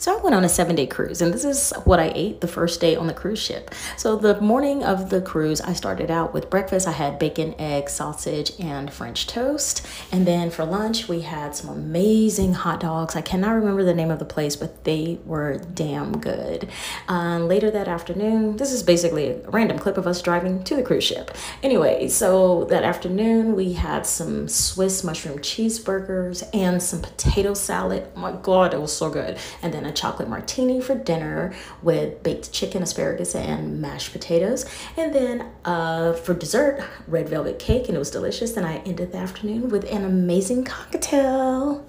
So I went on a seven day cruise, and this is what I ate the first day on the cruise ship. So the morning of the cruise, I started out with breakfast. I had bacon, egg, sausage, and French toast. And then for lunch, we had some amazing hot dogs. I cannot remember the name of the place, but they were damn good. Um, later that afternoon, this is basically a random clip of us driving to the cruise ship. Anyway, so that afternoon, we had some Swiss mushroom cheeseburgers and some potato salad. Oh my God, it was so good. And then a chocolate martini for dinner with baked chicken, asparagus, and mashed potatoes. And then uh, for dessert, red velvet cake, and it was delicious. And I ended the afternoon with an amazing cocktail.